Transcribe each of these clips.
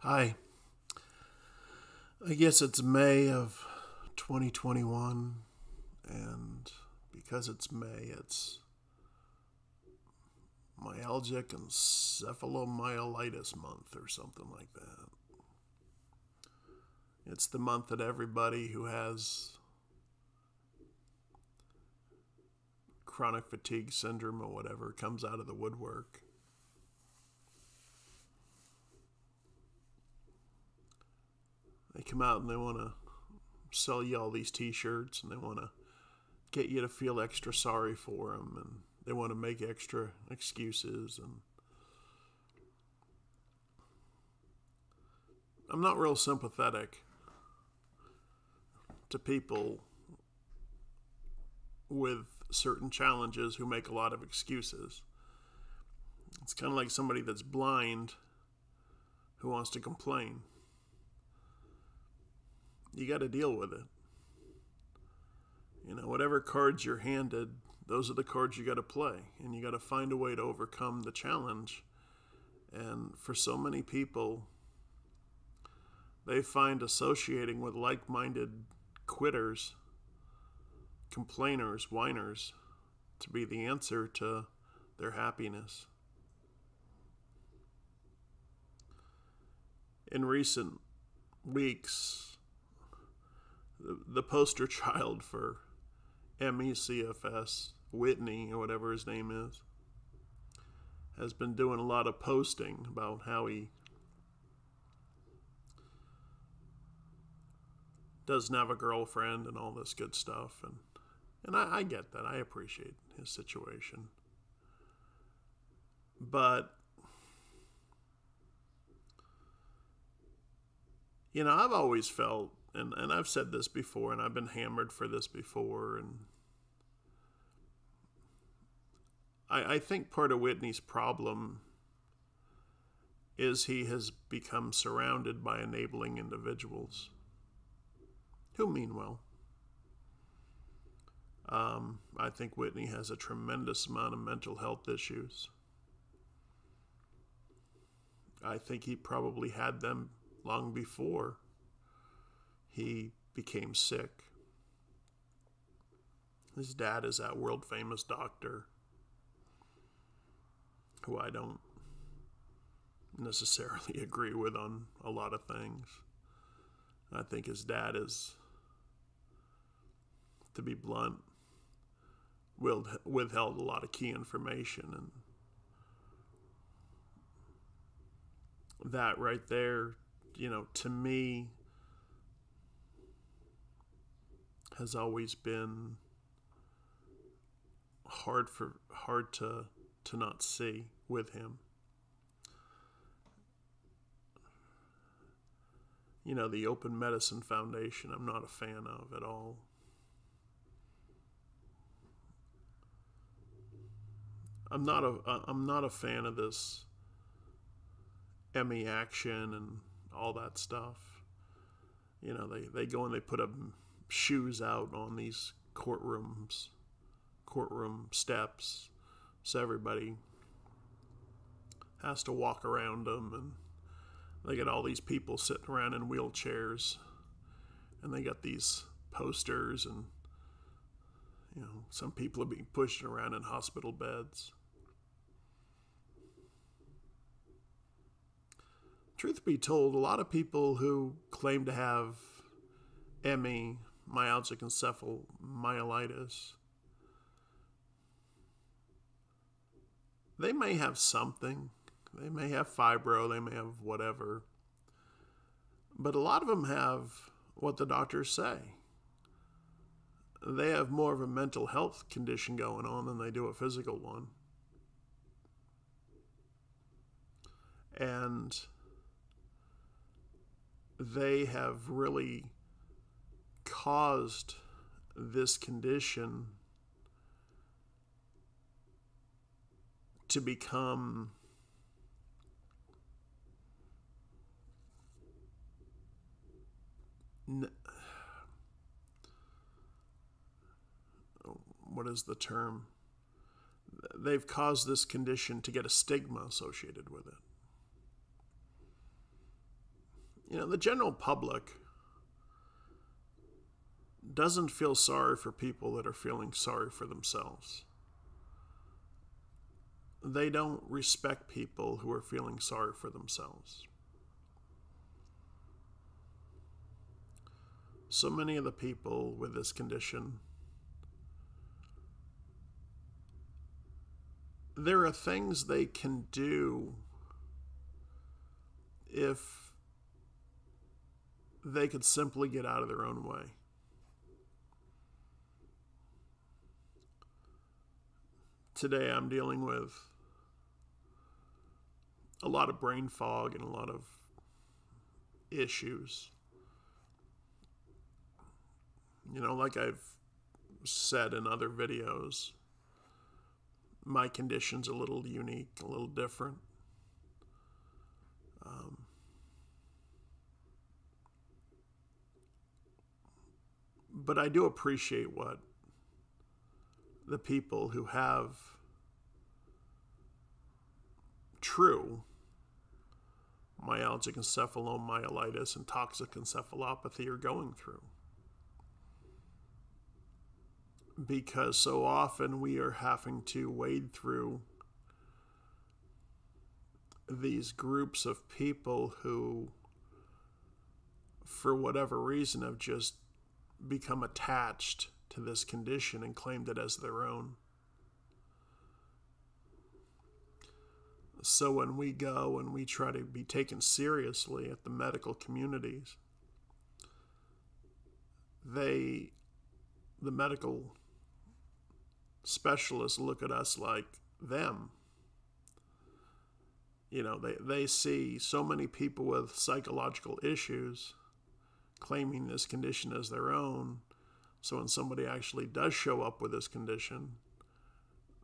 Hi. I guess it's May of 2021, and because it's May, it's myalgic encephalomyelitis month or something like that. It's the month that everybody who has chronic fatigue syndrome or whatever comes out of the woodwork. They come out and they want to sell you all these t-shirts and they want to get you to feel extra sorry for them and they want to make extra excuses and I'm not real sympathetic to people with certain challenges who make a lot of excuses. It's kind of like somebody that's blind who wants to complain. You got to deal with it. You know, whatever cards you're handed, those are the cards you got to play. And you got to find a way to overcome the challenge. And for so many people, they find associating with like minded quitters complainers, whiners, to be the answer to their happiness. In recent weeks, the, poster child for MECFS, Whitney, or whatever his name is, has been doing a lot of posting about how he doesn't have a girlfriend and all this good stuff. And and I, I get that. I appreciate his situation. But, you know, I've always felt, and, and I've said this before, and I've been hammered for this before, and I, I think part of Whitney's problem is he has become surrounded by enabling individuals who mean well. Um, I think Whitney has a tremendous amount of mental health issues. I think he probably had them long before he became sick. His dad is that world famous doctor who I don't necessarily agree with on a lot of things. I think his dad is, to be blunt, withheld a lot of key information and that right there you know to me has always been hard for hard to to not see with him you know the open medicine foundation i'm not a fan of at all I'm not a I'm not a fan of this ME Action and all that stuff. You know, they, they go and they put up shoes out on these courtrooms, courtroom steps, so everybody has to walk around them, and they get all these people sitting around in wheelchairs, and they got these posters, and you know, some people are being pushed around in hospital beds. truth be told, a lot of people who claim to have ME, myalgic encephalomyelitis, they may have something. They may have fibro, they may have whatever. But a lot of them have what the doctors say. They have more of a mental health condition going on than they do a physical one. And they have really caused this condition to become what is the term? They've caused this condition to get a stigma associated with it. you know, the general public doesn't feel sorry for people that are feeling sorry for themselves. They don't respect people who are feeling sorry for themselves. So many of the people with this condition, there are things they can do if they could simply get out of their own way. Today I'm dealing with a lot of brain fog and a lot of issues. You know, like I've said in other videos, my condition's a little unique, a little different. Um, but I do appreciate what the people who have true myalgic encephalomyelitis and toxic encephalopathy are going through. Because so often we are having to wade through these groups of people who, for whatever reason, have just become attached to this condition and claimed it as their own. So when we go and we try to be taken seriously at the medical communities, they, the medical specialists, look at us like them. You know, they, they see so many people with psychological issues claiming this condition as their own. So when somebody actually does show up with this condition,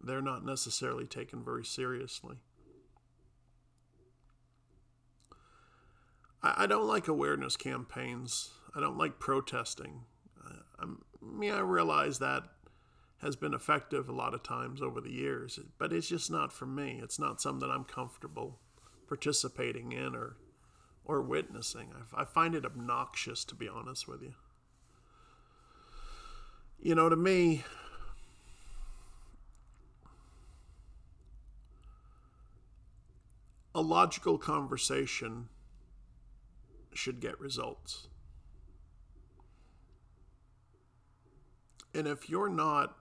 they're not necessarily taken very seriously. I, I don't like awareness campaigns. I don't like protesting. I, I mean, I realize that has been effective a lot of times over the years, but it's just not for me. It's not something I'm comfortable participating in or or witnessing. I, I find it obnoxious, to be honest with you. You know, to me, a logical conversation should get results. And if you're not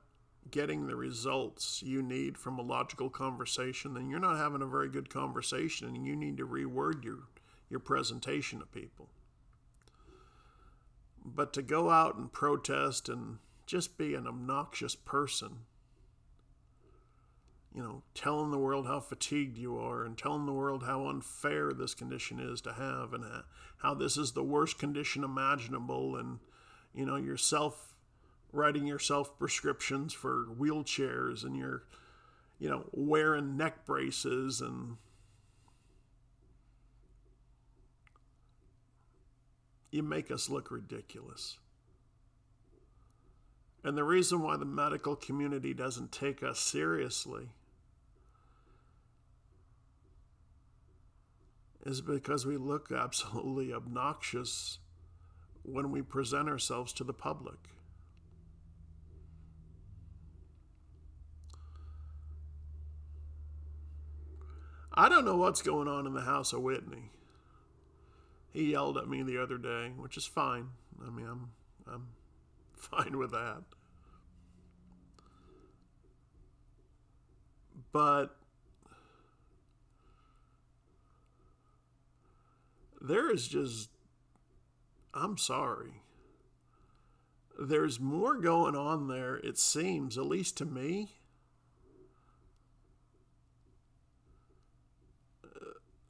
getting the results you need from a logical conversation, then you're not having a very good conversation and you need to reword your, your presentation to people. But to go out and protest and just be an obnoxious person you know, telling the world how fatigued you are and telling the world how unfair this condition is to have and how this is the worst condition imaginable and, you know, yourself writing yourself prescriptions for wheelchairs and you're, you know, wearing neck braces and you make us look ridiculous. And the reason why the medical community doesn't take us seriously is because we look absolutely obnoxious when we present ourselves to the public. I don't know what's going on in the house of Whitney. He yelled at me the other day, which is fine. I mean, I'm I'm fine with that. But there is just, I'm sorry. There's more going on there, it seems, at least to me,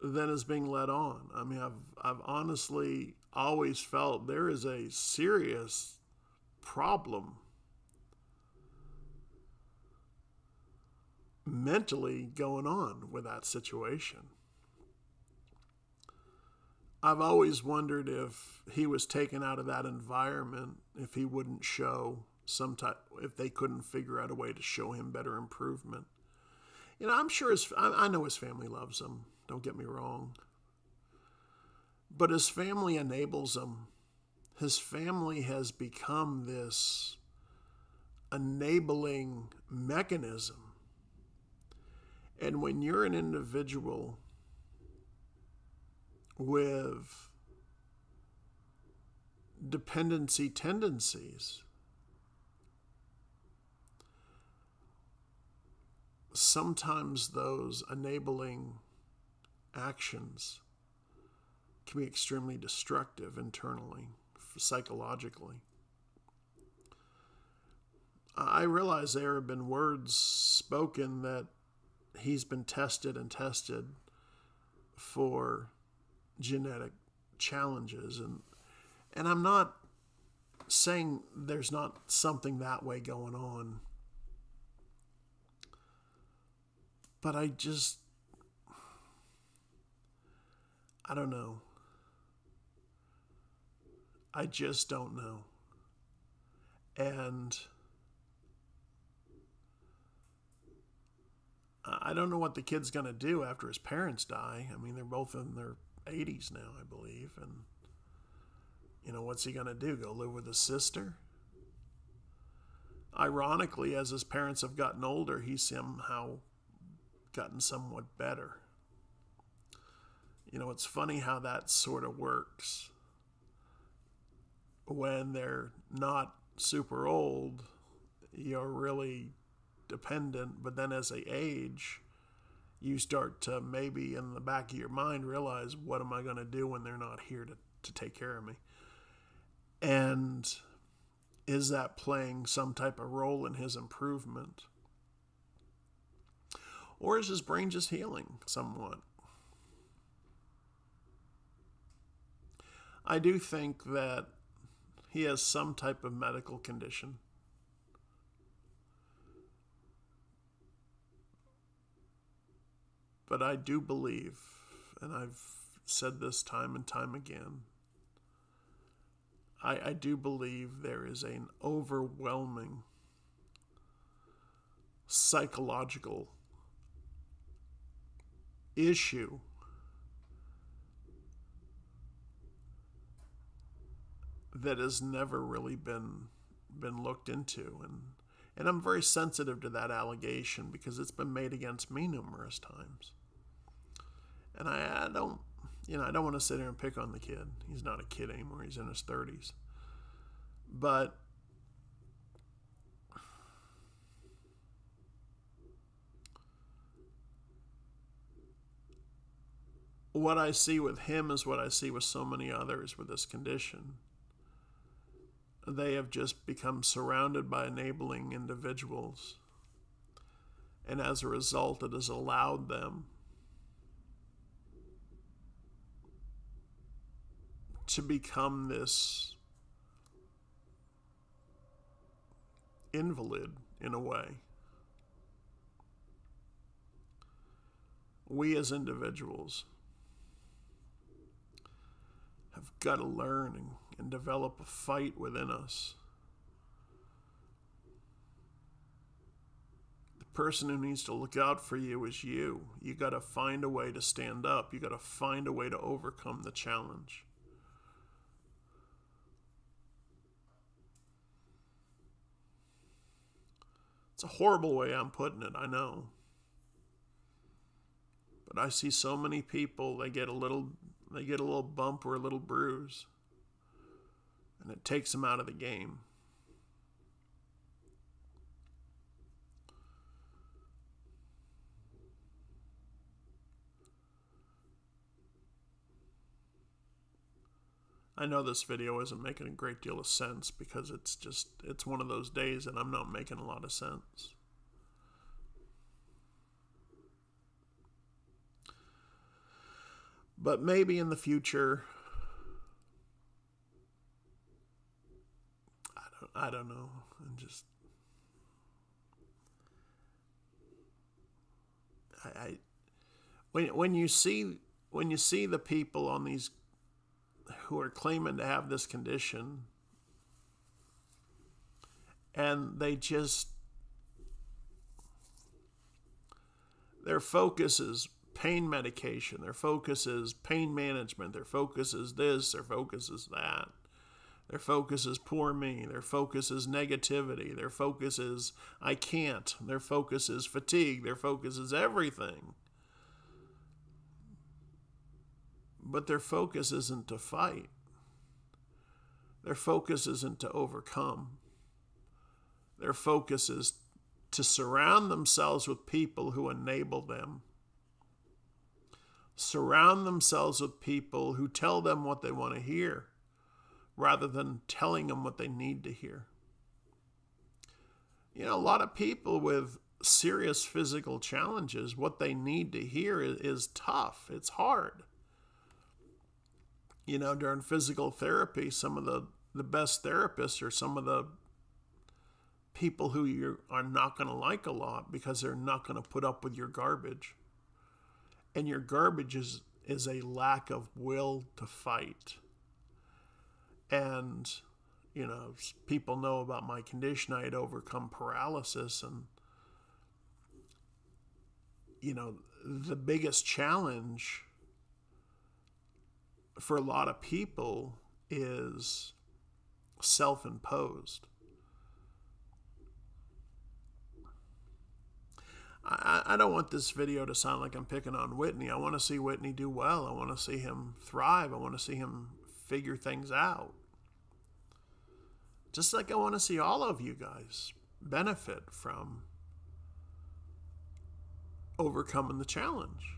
than is being led on. I mean, I've, I've honestly always felt there is a serious problem mentally going on with that situation. I've always wondered if he was taken out of that environment, if he wouldn't show some type, if they couldn't figure out a way to show him better improvement. You know, I'm sure his, I, know his family loves him. Don't get me wrong. But his family enables him. His family has become this enabling mechanism. And when you're an individual with dependency tendencies, sometimes those enabling actions can be extremely destructive internally, psychologically. I realize there have been words spoken that he's been tested and tested for genetic challenges and and I'm not saying there's not something that way going on but I just I don't know I just don't know and I don't know what the kid's going to do after his parents die. I mean, they're both in their 80s now, I believe. And, you know, what's he going to do? Go live with his sister? Ironically, as his parents have gotten older, he's somehow gotten somewhat better. You know, it's funny how that sort of works. When they're not super old, you're really dependent, but then as they age, you start to maybe in the back of your mind realize, what am I going to do when they're not here to, to take care of me? And is that playing some type of role in his improvement? Or is his brain just healing somewhat? I do think that he has some type of medical condition. But I do believe, and I've said this time and time again, I, I do believe there is an overwhelming psychological issue that has never really been been looked into and and I'm very sensitive to that allegation because it's been made against me numerous times. And I, I don't, you know, I don't want to sit here and pick on the kid. He's not a kid anymore. He's in his 30s. But what I see with him is what I see with so many others with this condition. They have just become surrounded by enabling individuals. And as a result, it has allowed them to become this invalid in a way. We as individuals have got to learn and, and develop a fight within us. The person who needs to look out for you is you. You got to find a way to stand up. You got to find a way to overcome the challenge. It's a horrible way I'm putting it, I know. But I see so many people, they get a little they get a little bump or a little bruise and it takes them out of the game. I know this video isn't making a great deal of sense because it's just, it's one of those days and I'm not making a lot of sense. But maybe in the future, I don't, know. I'm just, I, I when when you see when you see the people on these who are claiming to have this condition and they just their focus is pain medication. Their focus is pain management. Their focus is this. Their focus is that. Their focus is poor me. Their focus is negativity. Their focus is I can't. Their focus is fatigue. Their focus is everything. But their focus isn't to fight. Their focus isn't to overcome. Their focus is to surround themselves with people who enable them. Surround themselves with people who tell them what they want to hear rather than telling them what they need to hear. You know, a lot of people with serious physical challenges, what they need to hear is, is tough, it's hard you know, during physical therapy, some of the, the best therapists are some of the people who you are not going to like a lot because they're not going to put up with your garbage. And your garbage is, is a lack of will to fight. And, you know, people know about my condition. I had overcome paralysis. And, you know, the biggest challenge for a lot of people is self imposed. I, I don't want this video to sound like I'm picking on Whitney. I want to see Whitney do well. I want to see him thrive. I want to see him figure things out. Just like I want to see all of you guys benefit from overcoming the challenge.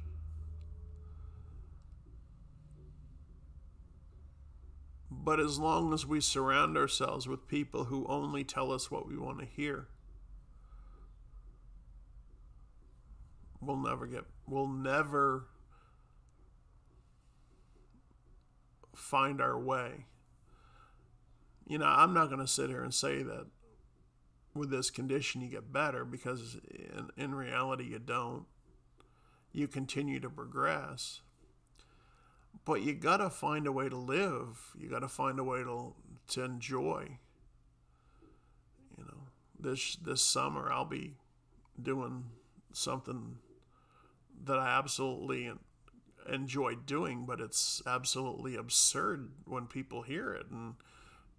But as long as we surround ourselves with people who only tell us what we want to hear, we'll never get, we'll never find our way. You know, I'm not going to sit here and say that with this condition you get better because in, in reality you don't. You continue to progress but you gotta find a way to live. You gotta find a way to to enjoy. You know, this this summer I'll be doing something that I absolutely enjoy doing, but it's absolutely absurd when people hear it. And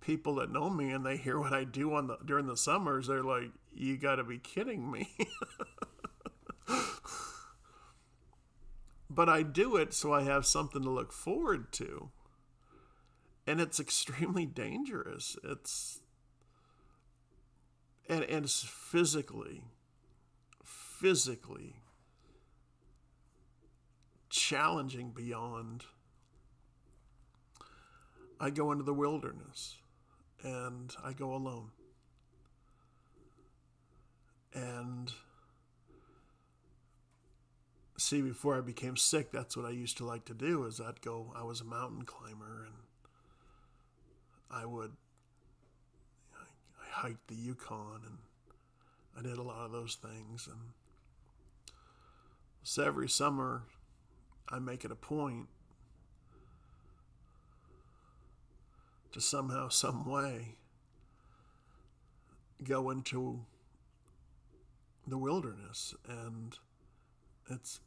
people that know me and they hear what I do on the during the summers, they're like, "You got to be kidding me." but I do it so I have something to look forward to. And it's extremely dangerous. It's and, and it's physically physically challenging beyond I go into the wilderness and I go alone. And see before I became sick, that's what I used to like to do. Is I'd go. I was a mountain climber, and I would. I, I hiked the Yukon, and I did a lot of those things. And so every summer, I make it a point to somehow, some way, go into the wilderness and it's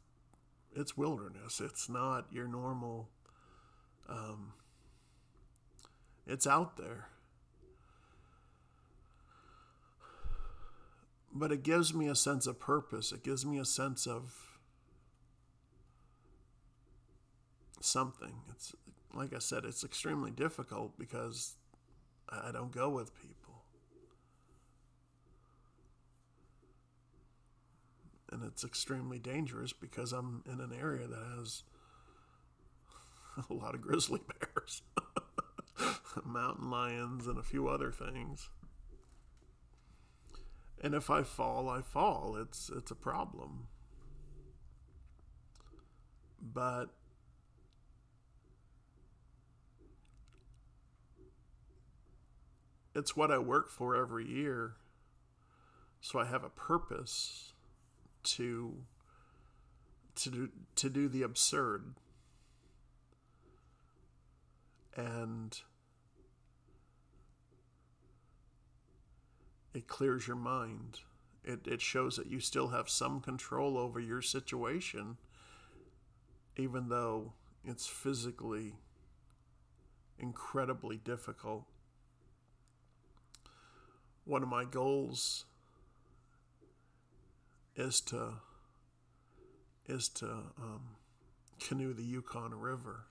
it's wilderness. It's not your normal. Um, it's out there. But it gives me a sense of purpose. It gives me a sense of something. It's like I said, it's extremely difficult because I don't go with people. and it's extremely dangerous because I'm in an area that has a lot of grizzly bears, mountain lions, and a few other things. And if I fall, I fall. It's it's a problem. But it's what I work for every year. So I have a purpose to to do, to do the absurd and it clears your mind it, it shows that you still have some control over your situation even though it's physically incredibly difficult. One of my goals is to is to um, canoe the Yukon River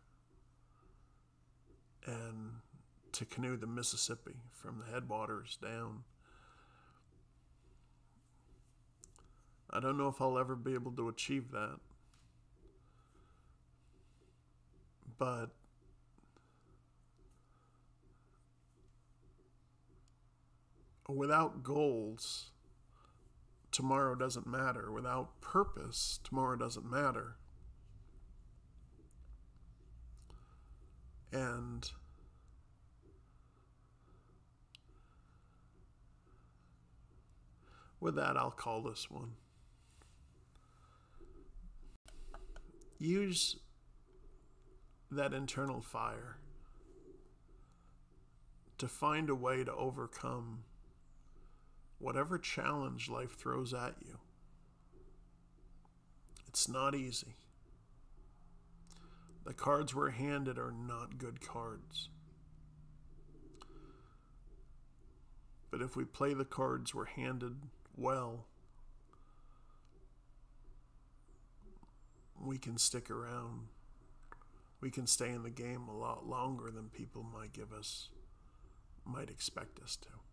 and to canoe the Mississippi from the headwaters down. I don't know if I'll ever be able to achieve that. But without goals, tomorrow doesn't matter. Without purpose, tomorrow doesn't matter. And with that, I'll call this one. Use that internal fire to find a way to overcome whatever challenge life throws at you. It's not easy. The cards we're handed are not good cards. But if we play the cards we're handed well, we can stick around. We can stay in the game a lot longer than people might give us, might expect us to.